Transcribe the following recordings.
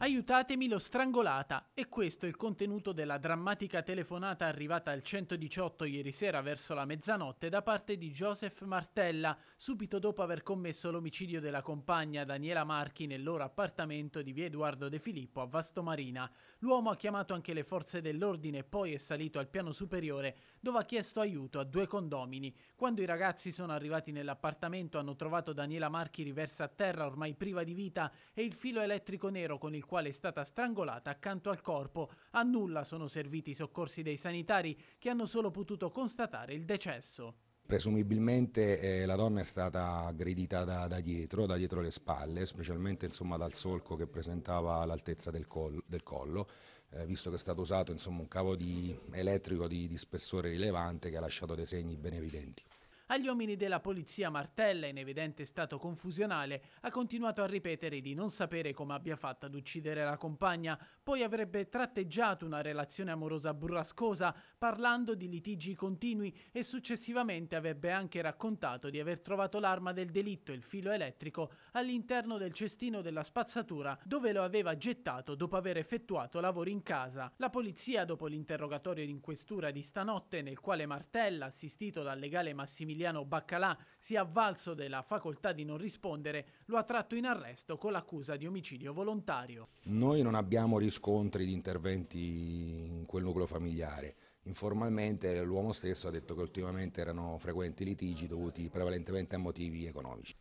Aiutatemi, l'ho strangolata. E questo è il contenuto della drammatica telefonata arrivata al 118 ieri sera verso la mezzanotte da parte di Joseph Martella, subito dopo aver commesso l'omicidio della compagna Daniela Marchi nel loro appartamento di via Edoardo De Filippo a Vastomarina. L'uomo ha chiamato anche le forze dell'ordine e poi è salito al piano superiore dove ha chiesto aiuto a due condomini. Quando i ragazzi sono arrivati nell'appartamento hanno trovato Daniela Marchi riversa a terra ormai priva di vita e il filo elettrico nero con il quale è stata strangolata accanto al corpo. A nulla sono serviti i soccorsi dei sanitari che hanno solo potuto constatare il decesso. Presumibilmente eh, la donna è stata aggredita da, da, dietro, da dietro le spalle, specialmente insomma, dal solco che presentava l'altezza del, col, del, collo, eh, visto che è stato usato insomma, un cavo di, elettrico di, di spessore rilevante che ha lasciato dei segni ben evidenti. Agli uomini della polizia Martella, in evidente stato confusionale, ha continuato a ripetere di non sapere come abbia fatto ad uccidere la compagna, poi avrebbe tratteggiato una relazione amorosa burrascosa parlando di litigi continui e successivamente avrebbe anche raccontato di aver trovato l'arma del delitto, il filo elettrico, all'interno del cestino della spazzatura dove lo aveva gettato dopo aver effettuato lavori in casa. La polizia, dopo l'interrogatorio in questura di stanotte, nel quale Martella, assistito dal legale Massimiliano Emiliano Baccalà si è avvalso della facoltà di non rispondere, lo ha tratto in arresto con l'accusa di omicidio volontario. Noi non abbiamo riscontri di interventi in quel nucleo familiare. Informalmente l'uomo stesso ha detto che ultimamente erano frequenti litigi dovuti prevalentemente a motivi economici.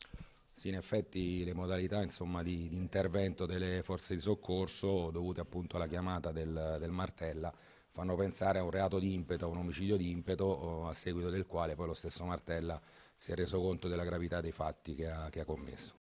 Sì, in effetti le modalità insomma, di, di, intervento delle forze di soccorso dovute appunto alla chiamata del, del Martella fanno pensare a un reato di impeto, a un omicidio di impeto a seguito del quale poi lo stesso Martella si è reso conto della gravità dei fatti che ha, che ha commesso.